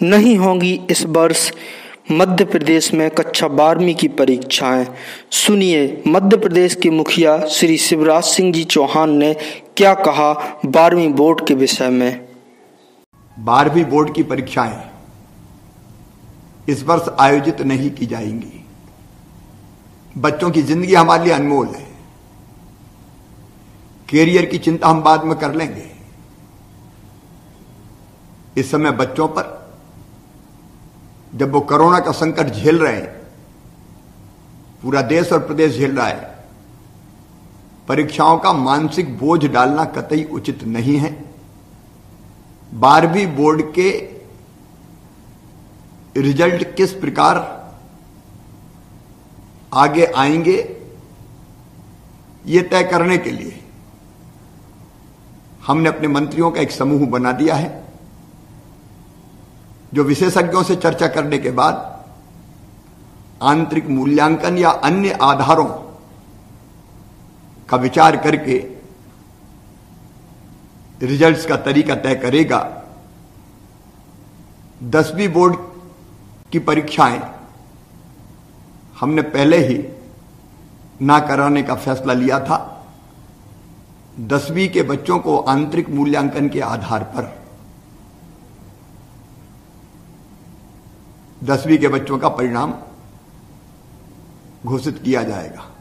नहीं होंगी इस वर्ष मध्य प्रदेश में कक्षा बारहवीं की परीक्षाएँ। सुनिए, मध्य प्रदेश के मुखिया श्री शिवराज सिंह जी चौहान ने क्या कहा बारहवीं बोर्ड के विषय में? बारहवीं बोर्ड की परीक्षाएँ इस वर्ष आयोजित नहीं की जाएँगी। बच्चों की ज़िंदगी हमारे लिए अनमोल है। कैरियर की चिंता हम बाद में कर लेंगे। इस समय बच्चों पर जब वो कोरोना का संकट झेल रहे हैं, पूरा देश और प्रदेश झेल रहा है, परीक्षाओं का मानसिक बोझ डालना कतई उचित नहीं है। बारहवीं बोर्ड के रिज़ल्ट किस प्रकार आगे आएँगे, ये तय करने के लिए हमने अपने मंत्रियों का एक समूह बना दिया है। जो विशेषज्ञों से चर्चा करने के बाद आंतरिक मूल्यांकन या अन्य आधारों का विचार करके रिजल्ट्स का तरीका तय करेगा, दसवीं बोर्ड की परीक्षाएँ हमने पहले ही ना कराने का फैसला लिया था, दसवीं के बच्चों को आंतरिक मूल्यांकन के आधार पर। दसवीं के बच्चों का परिणाम घोषित किया जाएगा।